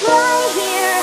my here.